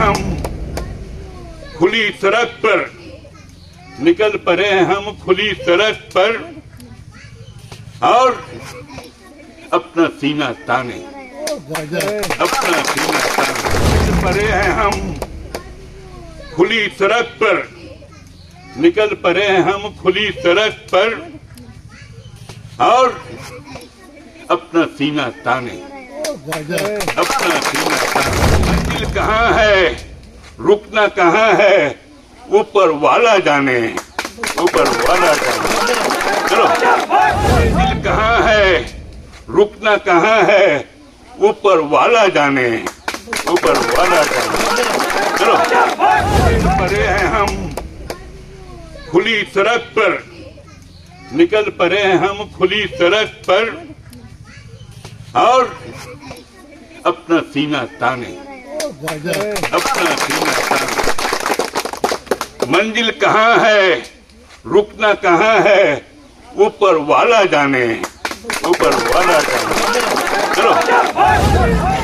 हम खुली सड़क पर निकल पड़े हैं। हम खुली सड़क पर और अपना सीना ताने। अपना सीना ताने। निकल पड़े हैं हम खुली सड़क पर। निकल पड़े हैं हम खुली सड़क पर और अपना सीना ताने। अपना मंजिल कहाँ है रुकना कहाँ है ऊपर वाला जाने ऊपर वाला जाने चलो मंजिल कहाँ है रुकना कहाँ है ऊपर वाला जाने ऊपर वाला जाने चलो पड़े हैं हम खुली सड़क पर निकल पड़े हैं हम खुली सड़क पर और अपना सीना ताने। अपना सीना ताने। मंजिल कहाँ है? रुकना कहाँ है? ऊपर वाला जाने। ऊपर वाला जाने। चलो।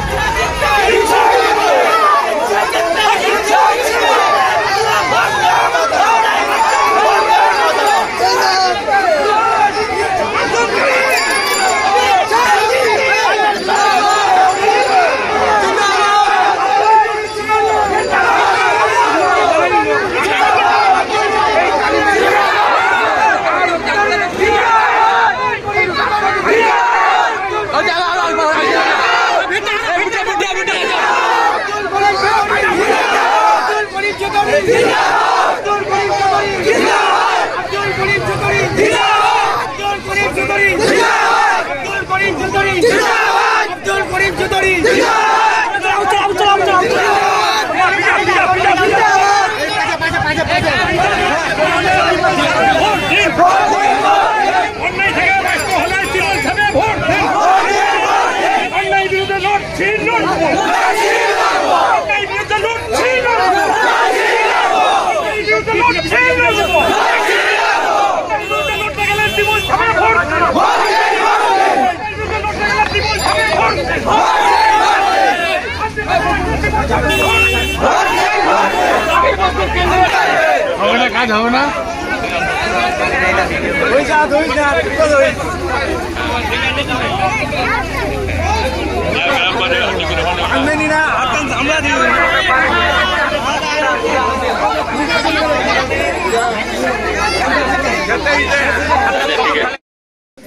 হবে না কাজ হবে না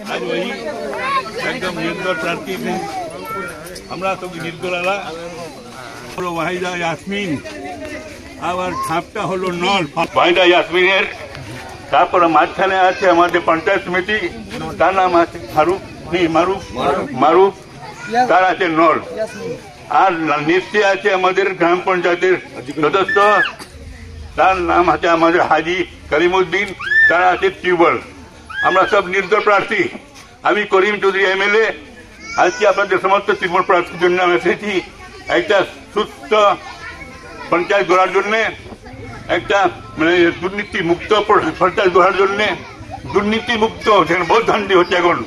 आज वही एकदम निर्दल प्रार्थी थे আমরা তো নির্দলালা হলো ওয়াহিদা ইয়াসমিন আবার ছাপটা হলো নল ওয়াহিদা ইয়াসমিনের তারপরে মাঝখানে আছে আমাদের পঞ্চায়েত সমিতি তার নাম আছে ফারুক নেই মারুফ মারুফ তার আছে নল আর নিচে আছে আমাদের গ্রাম পঞ্চায়েতের সদস্য তার নাম আছে আমাদের হাজি করিমউদ্দিন তার আছে টিউবওয়েল আমরা সব নির্দল প্রার্থী আমি করিম চৌধুরী এমএলএ আজকে আপনাদের সমস্ত তৃণমূল প্রার্থীর জন্য আমি এসেছি একটা সুস্থ পঞ্চায়েত গড়ার জন্য একটা মানে দুর্নীতি মুক্ত পঞ্চায়েত গড়ার জন্য দুর্নীতি মুক্ত যেখানে বহুত ধান্ডি হচ্ছে এখন,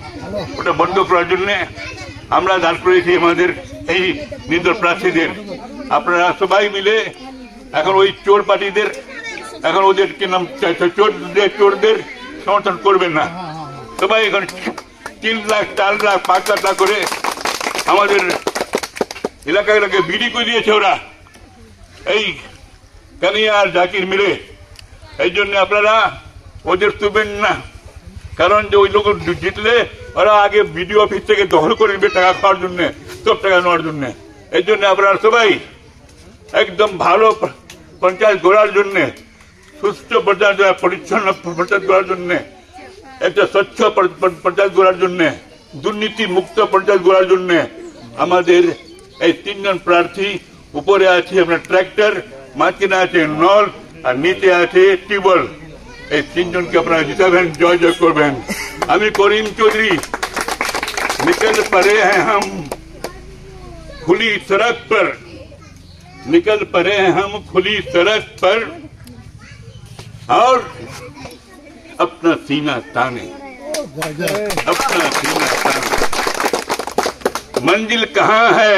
ওটা বন্ধ করার জন্য আমরা দাঁড় করেছি আমাদের এই নির্দল প্রার্থীদের। আপনারা সবাই মিলে এখন ওই চোর পার্টিদের, এখন ওদেরকে নাম চোরদের চোরদের সমর্থন করবেন না। সবাই এখন তিন লাখ, চার লাখ, পাঁচ লাখ করে আমাদের এলাকা এলাকায় বিড়ি করে দিয়েছে ওরা। এই, কানিয়া আর জাকির মিলে। এই জন্য আপনারা ওদের তুলবেন না। কারণ যে ওই লোক জিতলে ওরা আগে বিডিও অফিস থেকে দখল করে নেবে টাকা খাওয়ার জন্য সব টাকা নেওয়ার জন্য। এই জন্য আপনারা সবাই একদম ভালো পঞ্চায়েত গড়ার জন্য, সুস্থ পঞ্চায়েত পরিচ্ছন্ন পঞ্চায়েত গড়ার জন্য, একটা স্বচ্ছ পঞ্চায়েত গড়ার জন্য দুর্নীতি মুক্ত পঞ্চায়েত গড়ার জন্য আমাদের এই তিনজন প্রার্থী উপরে আছে আপনার ট্র্যাক্টর মাঝখানে আছে নল আর নিচে আছে টিউবওয়েল এই তিনজনকে আপনারা জিতাবেন জয় জয় করবেন আমি করিম চৌধুরী निकल पड़े हैं हम खुली सड़क पर निकल पड़े हैं हम खुली सड़क पर और अपना सीना ताने अपना सीना ताने मंजिल कहाँ है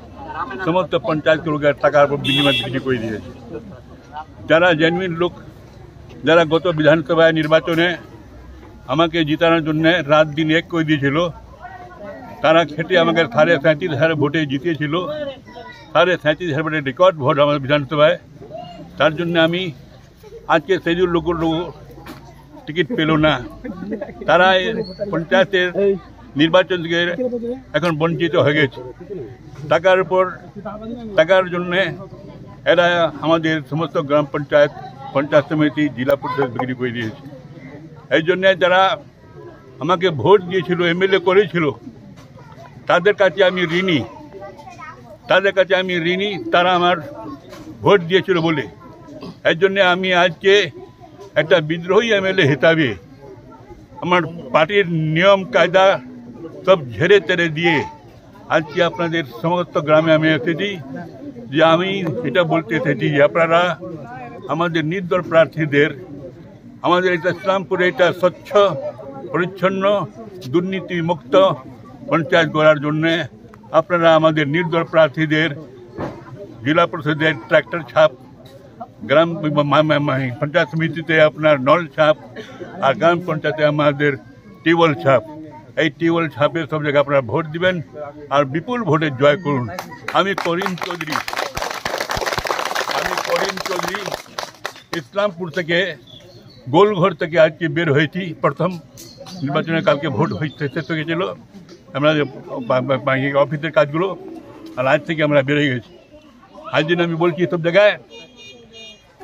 সমস্ত পঞ্চায়েতগুলোকে টাকার উপর বিনিময় বিক্রি করে দিয়েছে। যারা জেনুইন লোক, যারা গত বিধানসভায় নির্বাচনে আমাকে জিতানোর জন্য রাত দিন এক করে দিয়েছিল, তারা খেটে আমাকে সাড়ে সাঁত্রিশ হাজার ভোটে জিতিয়েছিল সাড়ে সাঁত্রিশ হাজার ভোটের রেকর্ড ভোট আমাদের বিধানসভায়। তার জন্য আমি আজকে সেই লোক টিকিট পেল না। তারা পঞ্চায়েতের নির্বাচন থেকে এখন বঞ্চিত হয়ে গেছে। টাকার উপর, টাকার জন্য এরা আমাদের সমস্ত গ্রাম পঞ্চায়েত পঞ্চায়েত সমিতি, জেলা পরিষদ বিক্রি করে দিয়েছে। এই জন্য যারা আমাকে ভোট দিয়েছিল, এমএলএ করেছিল, তাদের কাছে আমি ঋণী। তাদের কাছে আমি ঋণী, তারা আমার ভোট দিয়েছিল বলে। এর জন্য আমি আজকে একটা বিদ্রোহী এমএলএ হিসাবে আমার পার্টির নিয়ম কায়দা সব ঝেড়ে তেড়ে দিয়ে আজকে আপনাদের সমস্ত গ্রামে আমি এসেছি যে আমি এটা বলতে এসেছি যে আপনারা আমাদের নির্দল প্রার্থীদের আমাদের এটা ইসলামপুরে এটা স্বচ্ছ পরিচ্ছন্ন দুর্নীতি মুক্ত পঞ্চায়েত গড়ার জন্য আপনারা আমাদের নির্দল প্রার্থীদের জেলা পরিষদের ট্রাক্টর ছাপ গ্রাম মা- মা- মা- পঞ্চায়েত সমিতিতে আপনার নল ছাপ আর গ্রাম পঞ্চায়েতে আমাদের টিউবওয়েল ছাপ এই টিউবওয়েল ছাপে সব জায়গায় আপনারা ভোট দিবেন আর বিপুল ভোটে জয় করুন আমি করিম চৌধুরী আমি করিম চৌধুরী ইসলামপুর থেকে গোলঘর থেকে আজকে বের হয়েছি প্রথম নির্বাচনে কালকে ভোট হয়েছে শেষ হয়ে গেছিল আমরা যে বা- বা- বা- এই অফিসের কাজগুলো আর আজ থেকে আমরা বেরোয় গেছি আজ দিন আমি বলছি সব জায়গায়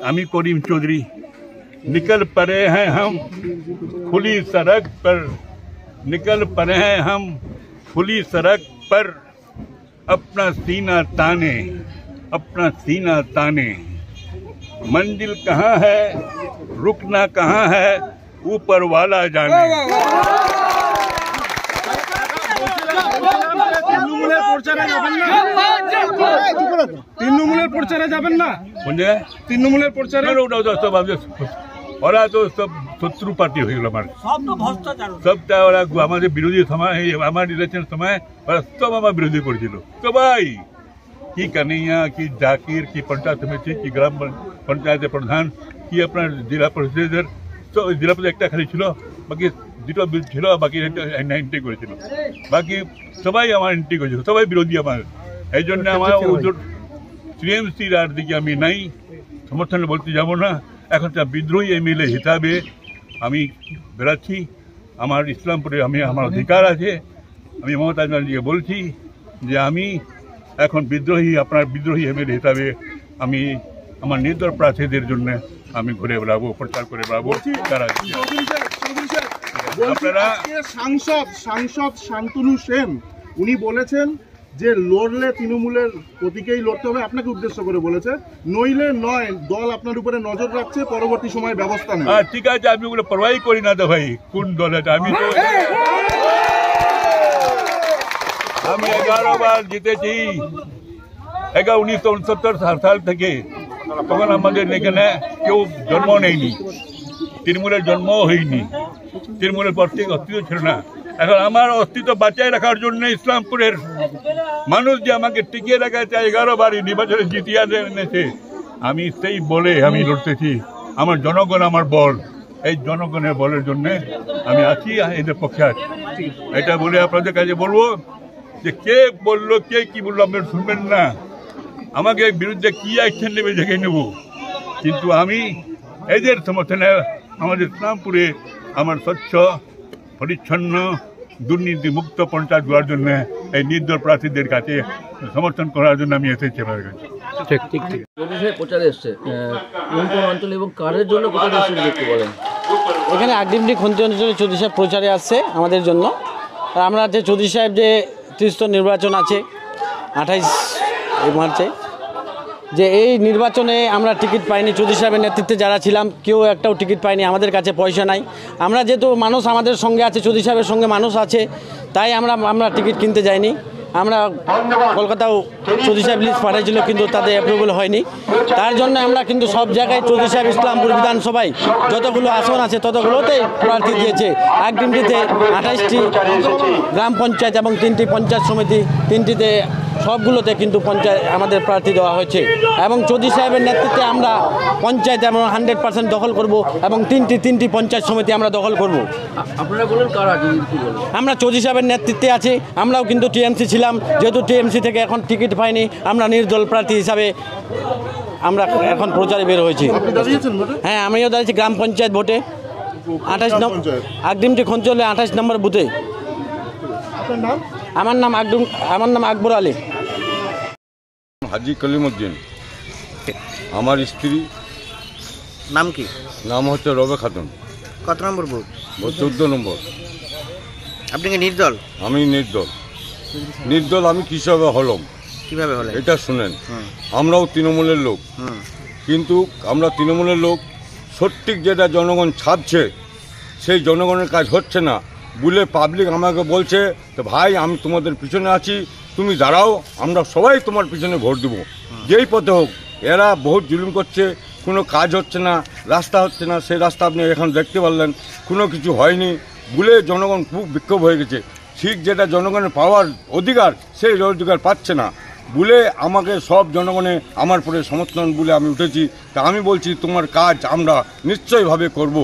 আমি করিম चौधरी निकल पड़े हैं हम खुली सड़क पर निकल पड़े हैं हम खुली सड़क पर अपना सीना ताने अपना सीना ताने मंजिल कहाँ है रुकना कहाँ है ऊपर वाला जाने তৃণমূলের প্রচারে যাবেন না তৃণমূলের প্রচারে যাবেন না কোন জায়গায় তৃণমূলের প্রচারে না, ওটা ওটা সব আমাদের ওরা তো সব শত্রু পার্টি হয়ে গেল আমার সবটা ওরা আমাদের বিরোধী সময় এই আমার ইলেকশন সময় ওরা সব আমার বিরোধী করেছিল সবাই কি কানাইয়া কি জাকির কি পঞ্চায়েত সমিতি কি গ্রাম পঞ্চ- পঞ্চায়েতের প্রধান কি আপনার জেলা পরিষদের তো ওই জেলা পরিষদ একটা খালি ছিল বাকি দুটো বিল- ছিল বাকি এন্ট্রি করেছিল বাকি সবাই আমার এন্ট্রি করেছিল সবাই বিরোধী আমার এই জন্য আমার ওদের টিএমসির আর দিকে আমি নাই সমর্থন বলতে যাব না এখন তা বিদ্রোহী এমএলএ হিসাবে আমি বেড়াচ্ছি আমার ইসলামপুরে আমি আমার অধিকার আছে। আমি মমতা ব্যানার্জিকে বলছি যে আমি এখন বিদ্রোহী আপনার বিদ্রোহী এমএলএ হিসাবে আমি আমার নির্দল প্রার্থীদের জন্য আমি ঘুরে বেড়াবো প্রচার করে বেড়াবো। তারা আপনারা- সাংসদ সাংসদ শান্তনু সেন উনি বলেছেন যে লড়লে তৃণমূলের প্রতীকেই লড়তে হবে, আপনাকে উদ্দেশ্য করে বলেছে। নইলে নয়, দল আপনার উপরে নজর রাখছে, পরবর্তী সময় ব্যবস্থা নেবে। হ্যাঁ ঠিক আছে, আমি ওগুলো পরবাই করি না তো ভাই। কোন দল আমি তো আমি এগারো বার জিতেছি। এগারো উনিশশো উনসত্তর সাল থেকে। তখন আমাদের এখানে কেউ জন্ম নেয়নি। তৃণমূলের জন্মও হয়নি। তৃণমূলের প্রত্যেক অস্তিত্ব ছিল না। এখন আমার অস্তিত্ব বাঁচায় রাখার জন্য ইসলামপুরের মানুষ যে আমাকে টিকিয়ে রাখা চায় এগারো বারই নির্বাচনে জিতিয়া এনেছে। আমি সেই বলে আমি লড়তেছি। আমার জনগণ আমার বল। এই জনগণের বলের জন্য আমি আছি এদের পক্ষে আছি। এটা বলে আপনাদের কাছে বলব যে কে বলল, কে কি বলল আপনারা শুনবেন না। আমাকে বিরুদ্ধে কি অ্যাকশন নেবে দেখে নেব। কিন্তু আমি এদের সমর্থনে আমাদের ইসলামপুরে আমার স্বচ্ছ পরিচ্ছন্ন দুর্নীতি মুক্ত পঞ্চায়েত হওয়ার জন্য এই নির্দল প্রার্থীদের কাছে সমর্থন করার জন্য আমি এসেছি আমার কাছে প্রদেশে প্রচারে এসছে আহ, কোন কোন অঞ্চলে এবং কারের জন্য প্রচারে এসছে একটু বলেন? এখানে আগডিমডি খন্তি অঞ্চলে চৌধুরী সাহেব প্রচারে আসছে আমাদের জন্য। আর আমরা যে চৌধুরী সাহেব যে ত্রিস্তর নির্বাচন আছে আঠাইশ মার্চে যে এই নির্বাচনে আমরা টিকিট পাইনি চৌধুরী সাহেবের নেতৃত্বে যারা ছিলাম কেউ একটাও টিকিট পাইনি আমাদের কাছে পয়সা নাই। আমরা যেহেতু মানুষ আমাদের সঙ্গে আছে চৌধুরী সাহেবের সঙ্গে মানুষ আছে তাই আমরা আমরা টিকিট কিনতে যাইনি। আমরা কলকাতাও চৌধুরী সাহেব লিস্ট পাঠিয়েছিল কিন্তু তাদের অ্যাপ্রুভেল হয়নি। তার জন্য আমরা কিন্তু সব জায়গায় চৌধুরী সাহেব ইসলামপুর বিধানসভায় যতগুলো আসন আছে ততগুলোতে প্রার্থী দিয়েছে। একদিনটিতে আঠাশটি গ্রাম পঞ্চায়েত এবং তিনটি পঞ্চায়েত সমিতি তিনটিতে সবগুলোতে কিন্তু পঞ্চায়েত আমাদের প্রার্থী দেওয়া হয়েছে। এবং চৌধুরী সাহেবের নেতৃত্বে আমরা পঞ্চায়েত এবং হান্ড্রেড পার্সেন্ট দখল করব এবং তিনটি তিনটি পঞ্চায়েত সমিতি আমরা দখল করব। আপনারা আমরা চৌধুরী সাহেবের নেতৃত্বে আছি আমরাও কিন্তু টিএমসি ছিলাম যেহেতু টিএমসি থেকে এখন টিকিট পাইনি আমরা নির্দল প্রার্থী হিসাবে আমরা এখন প্রচারে বের হয়েছি। হ্যাঁ আমিও দাঁড়িয়েছি গ্রাম পঞ্চায়েত ভোটে। আঠাশ নম্বর আগডিমটি খঞ্চলে আঠাশ নম্বর বুথে। আমার নাম আগডুম আমার নাম আকবর আলী। হাজি কলিমুদ্দিন আমার স্ত্রী। নাম কি? নাম হচ্ছে রবে খাতুন। কত নম্বর বুথ? চোদ্দ নম্বর। আপনি কি নির্দল? আমি নির্দল। নির্দল আমি কিসবে হলম? কীভাবে হলেন? এটা শুনেন। আমরাও তৃণমূলের লোক। কিন্তু আমরা তৃণমূলের লোক সঠিক যেটা জনগণ ছাপছে সেই জনগণের কাজ হচ্ছে না। বলে পাবলিক আমাকে বলছে তো ভাই, আমি তোমাদের পিছনে আছি, তুমি দাঁড়াও, আমরা সবাই তোমার পিছনে ভোট দেবো। যেই পথে হোক, এরা বহুত জুলুম করছে, কোনো কাজ হচ্ছে না, রাস্তা হচ্ছে না, সেই রাস্তা আপনি এখন দেখতে পারলেন, কোনো কিছু হয়নি। বলে জনগণ খুব বিক্ষোভ হয়ে গেছে। ঠিক যেটা জনগণের পাওয়ার অধিকার, সেই অধিকার পাচ্ছে না। বলে আমাকে সব জনগণে আমার পরে সমর্থন বলে আমি উঠেছি। তা আমি বলছি, তোমার কাজ আমরা নিশ্চয়ভাবে করব।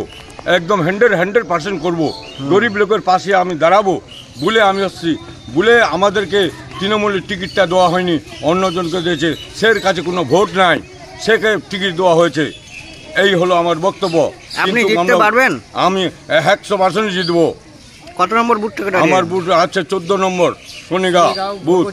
একদম হান্ড্রেড হান্ড্রেড পার্সেন্ট করব। গরিব লোকের পাশে আমি দাঁড়াবো। বলে আমি আসছি। বলে আমাদেরকে তৃণমূলের টিকিটটা দেওয়া হয়নি। অন্যজনকে দিয়েছে। সের কাছে কোনো ভোট নাই। সেকে টিকিট দেওয়া হয়েছে। এই হলো আমার বক্তব্য। আপনি জিততে পারবেন? আমি একশো পার্সেন্ট জিতবো। কত নম্বর বুথ থেকে আমার বুথ আছে চোদ্দ নম্বর। শনিগা বুথ।